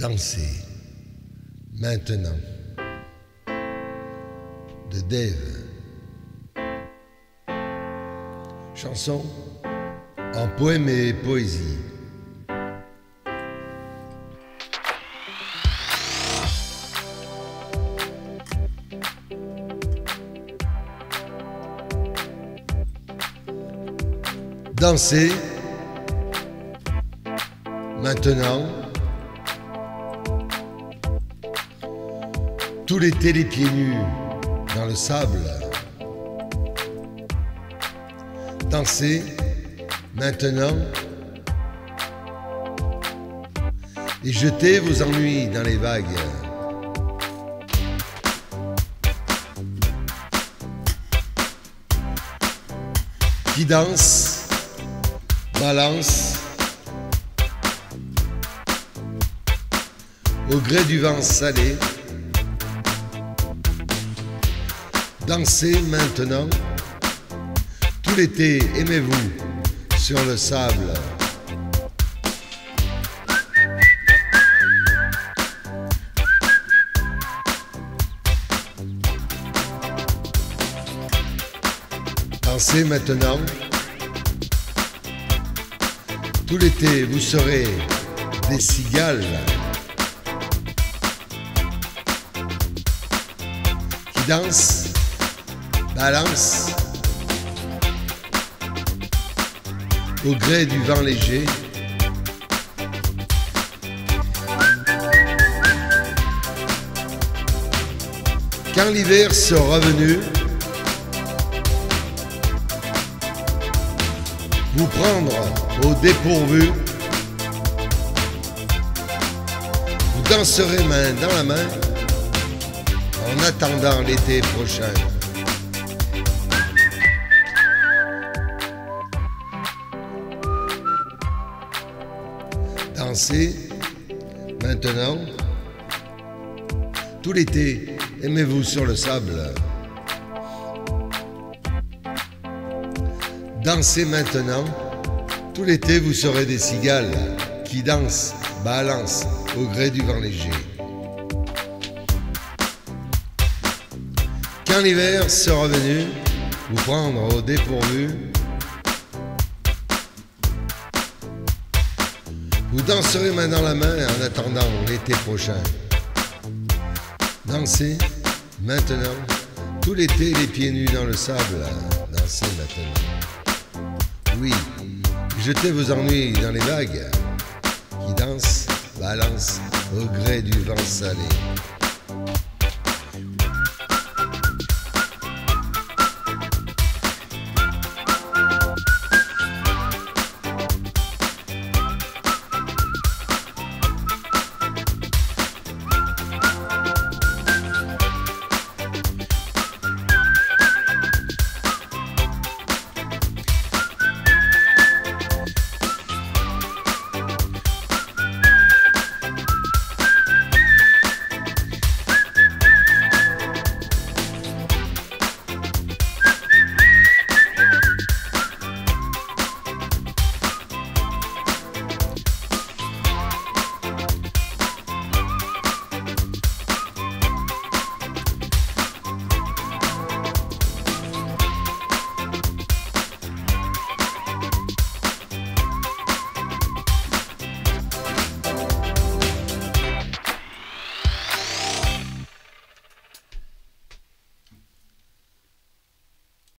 Dansez maintenant de Dave. Chanson en poème et poésie. Dansez maintenant tout l'été les pieds nus dans le sable. Dansez maintenant et jetez vos ennuis dans les vagues. Qui danse, balance, au gré du vent salé. Dansez maintenant. Tout l'été, aimez-vous sur le sable. Dansez maintenant. Tout l'été, vous serez des cigales qui dansent, balancent au gré du vent léger. Quand l'hiver sera venu, vous prendre au dépourvu, vous danserez main dans la main en attendant l'été prochain. Dansez maintenant. Tout l'été, aimez-vous sur le sable. Dansez maintenant. Tout l'été, vous serez des cigales qui dansent, balancent au gré du vent léger. Quand l'hiver sera venu, vous prendre au dépourvu, vous danserez main dans la main en attendant l'été prochain. Dansez maintenant, tout l'été les pieds nus dans le sable, dansez maintenant. Oui, jetez vos ennuis dans les vagues qui dansent, balancent au gré du vent salé.